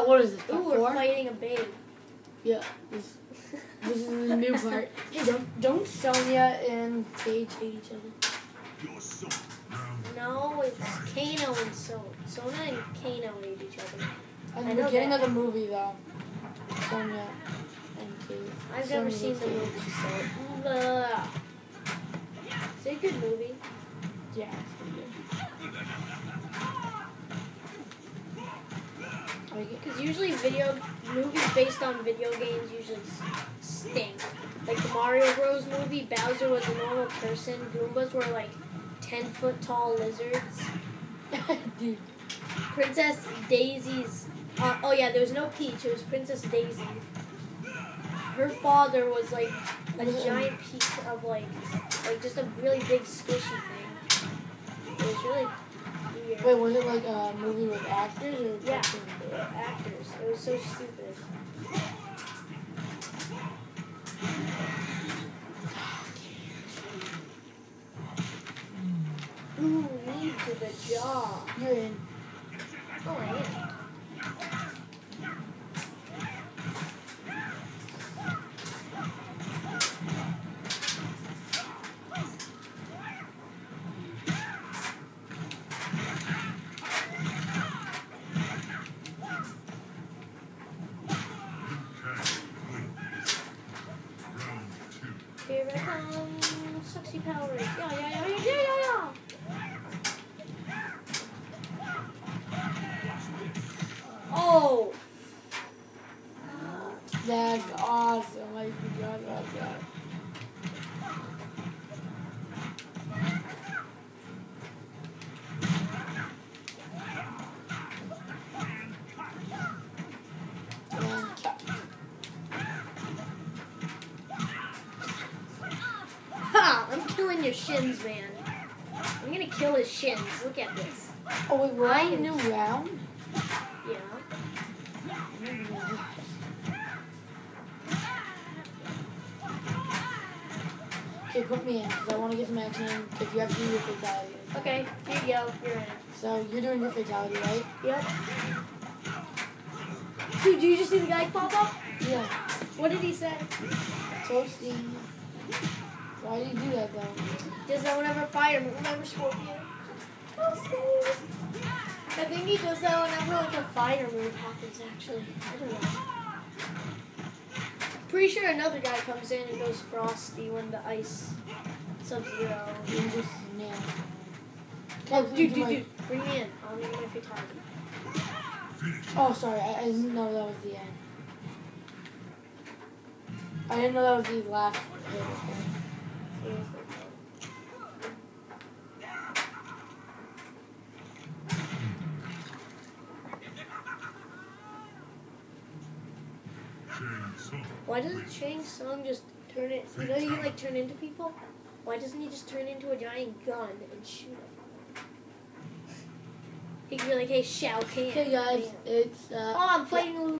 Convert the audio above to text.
uh, what is this? Ooh, Part we're four? fighting a babe. Yeah. This, this is the new part. Hey, don't don't Sonya and Cage hate each other? No, it's Kano and So. Sona and Kano hate each other. At I the know beginning that. of the movie, though, Sonya and Cage. I've Sonya never seen the Cage. movie, so. Blah. It's a good movie. Yeah, it's pretty good. Because usually video movies based on video games usually stink. Like the Mario Bros. movie, Bowser was a normal person. Goombas were like ten foot tall lizards. Dude, Princess Daisy's. Uh, oh yeah, there was no Peach. It was Princess Daisy. Her father was like a giant piece of like, like just a really big squishy thing. It was really. Wait, was it like a movie with actors or Yeah. Actors. It was so stupid. Ooh, knee to the jaw. You're in. Oh, I am. Here I come, sexy powers. Yeah, yeah, yeah, yeah, yeah, yeah, yeah. Oh, That's awesome. I forgot about that. I'm killing your shins, man. I'm gonna kill his shins. Look at this. Oh wait, we're on a new round? Yeah. Okay, put me in, because I want to get some action in, because you have to do your fatality. Okay, here you go. You're in. So, you're doing your fatality, right? Yep. Dude, did you just see the guy pop up? Yeah. What did he say? Toasty. Why do you do that, though? Does that whenever fire remember Scorpion? Oh, Toasty. I think he does that whenever like a fire move happens. Actually, I don't know. Pretty sure another guy comes in and goes frosty when the ice sub zero. You just nail. Oh, dude, dude, dude, bring me in. I'll give my fatality. Oh, sorry. I, I didn't know that was the end. I didn't know that was the last. Why doesn't Shang Tsung just turn it? You know, you can like turn into people. Why doesn't he just turn into a giant gun and shoot them? He could be like, "Hey, Shao Kahn." Okay, guys, it's uh. Oh, I'm fighting Liu